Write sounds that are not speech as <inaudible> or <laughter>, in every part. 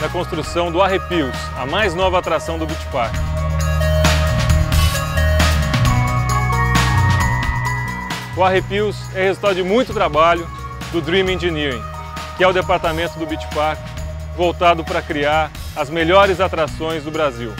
na construção do Arrepios, a mais nova atração do Beach Park. O Arrepios é resultado de muito trabalho do Dream Engineering, que é o departamento do Beach Park voltado para criar as melhores atrações do Brasil.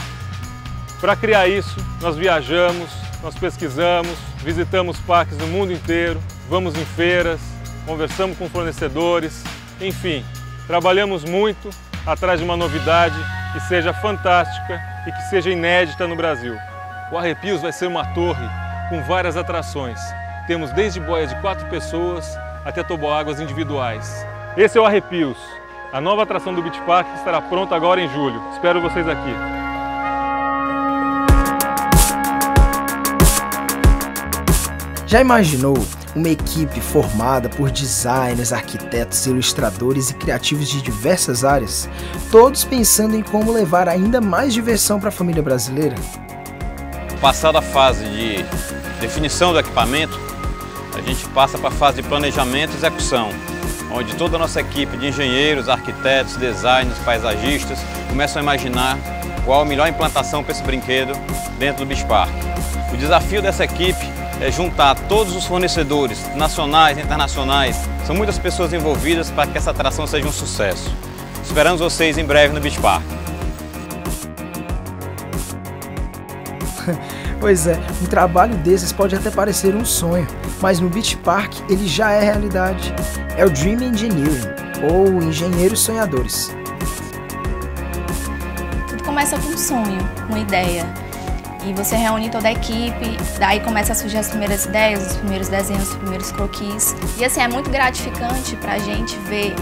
Para criar isso, nós viajamos, nós pesquisamos, visitamos parques no mundo inteiro, vamos em feiras, conversamos com fornecedores, enfim, trabalhamos muito atrás de uma novidade que seja fantástica e que seja inédita no Brasil. O Arrepios vai ser uma torre com várias atrações. Temos desde boias de quatro pessoas até toboáguas individuais. Esse é o Arrepios, a nova atração do Beach Park que estará pronta agora em julho. Espero vocês aqui. Já imaginou uma equipe formada por designers, arquitetos, ilustradores e criativos de diversas áreas, todos pensando em como levar ainda mais diversão para a família brasileira? Passada a fase de definição do equipamento, a gente passa para a fase de planejamento e execução, onde toda a nossa equipe de engenheiros, arquitetos, designers, paisagistas começam a imaginar qual a melhor implantação para esse brinquedo dentro do Park. O desafio dessa equipe é juntar todos os fornecedores nacionais e internacionais. São muitas pessoas envolvidas para que essa atração seja um sucesso. Esperamos vocês em breve no Beach Park. <laughs> Pois é, um trabalho desses pode até parecer um sonho, mas no Beach Park ele já é realidade. É o Dream Engineering, ou Engenheiros Sonhadores. Tudo começa com um sonho, uma ideia. E você reúne toda a equipe, daí começa a surgir as primeiras ideias, os primeiros desenhos, os primeiros croquis. E assim, é muito gratificante pra gente ver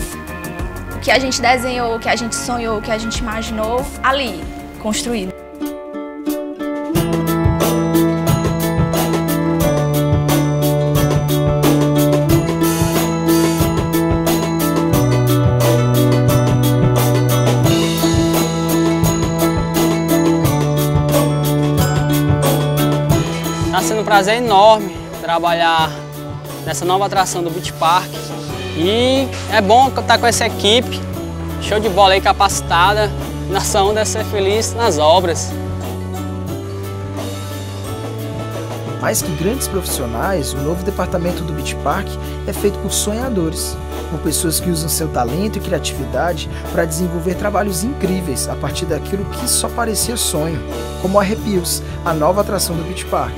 o que a gente desenhou, o que a gente sonhou, o que a gente imaginou ali, construído. Sendo um prazer enorme trabalhar nessa nova atração do Beach Park. E é bom estar com essa equipe, show de bola aí capacitada. Nossa onda é ser feliz nas obras. Mais que grandes profissionais, o novo departamento do Beach Park é feito por sonhadores, por pessoas que usam seu talento e criatividade para desenvolver trabalhos incríveis a partir daquilo que só parecia sonho, como Arrepios, a nova atração do Beach Park.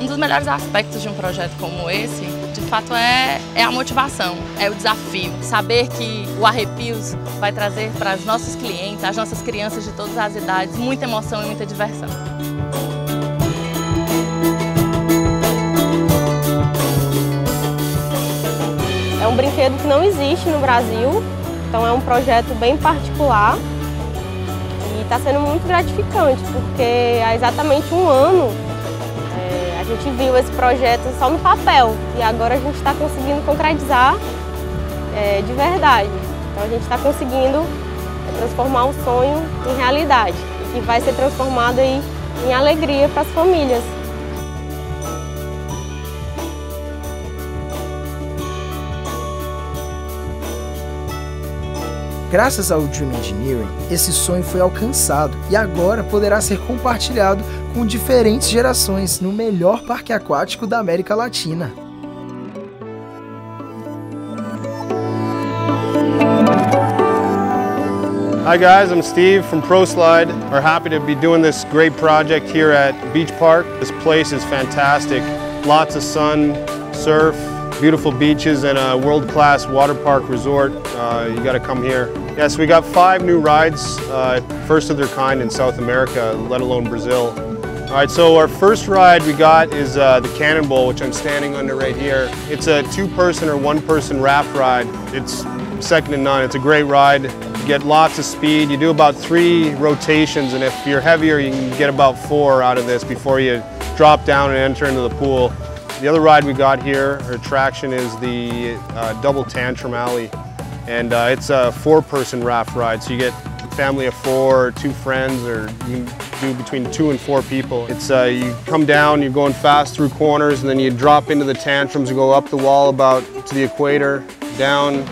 Um dos melhores aspectos de um projeto como esse, de fato, é, é a motivação, é o desafio. Saber que o Arrepios vai trazer para os nossos clientes, as nossas crianças de todas as idades, muita emoção e muita diversão. É um brinquedo que não existe no Brasil, então é um projeto bem particular e está sendo muito gratificante, porque há exatamente um ano gente viu esse projeto só no papel e agora a gente está conseguindo concretizar é, de verdade. Então a gente está conseguindo transformar o sonho em realidade e vai ser transformado aí em alegria para as famílias. Graças ao Dream Engineering, esse sonho foi alcançado e agora poderá ser compartilhado com diferentes gerações no melhor parque aquático da América Latina. Hi guys, I'm Steve from ProSlide. We're happy to be doing this great project here at Beach Park. This place is fantastic. Lots of sun, surf, beautiful beaches and a world-class water park resort. Uh, you gotta come here. Yes, we got five new rides, uh, first of their kind in South America, let alone Brazil. All right, so our first ride we got is uh, the Cannonball, which I'm standing under right here. It's a two-person or one-person raft ride. It's second to none. It's a great ride. You get lots of speed. You do about three rotations, and if you're heavier, you can get about four out of this before you drop down and enter into the pool. The other ride we got here, or attraction, is the uh, Double Tantrum Alley. And uh, it's a four-person raft ride, so you get family of four, or two friends, or you do between two and four people. It's uh, you come down, you're going fast through corners, and then you drop into the tantrums, you go up the wall about to the equator, down,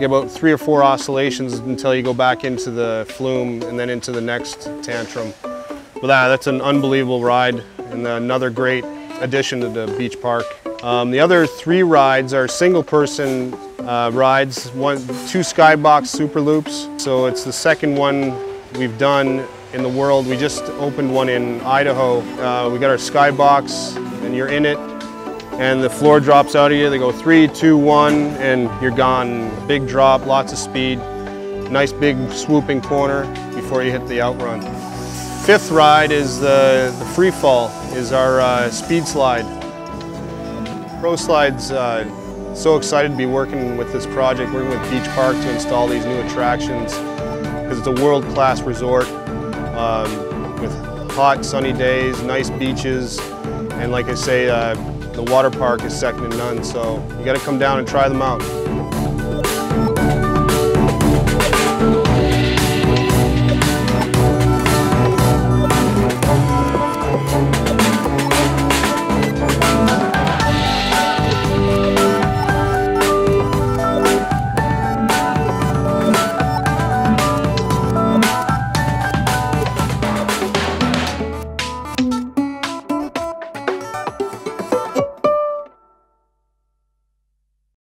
get about three or four oscillations until you go back into the flume and then into the next tantrum. But that, that's an unbelievable ride and another great addition to the beach park. Um, the other three rides are single person uh, rides, one, two Skybox Super Loops. So it's the second one we've done in the world. We just opened one in Idaho. Uh, we got our Skybox and you're in it and the floor drops out of you. They go three, two, one, and you're gone. Big drop, lots of speed, nice big swooping corner before you hit the outrun. Fifth ride is the, the free fall, is our uh, speed slide. Pro Slide's uh, so excited to be working with this project, working with Beach Park to install these new attractions because it's a world-class resort um, with hot sunny days, nice beaches, and like I say, uh, the water park is second to none, so you got to come down and try them out.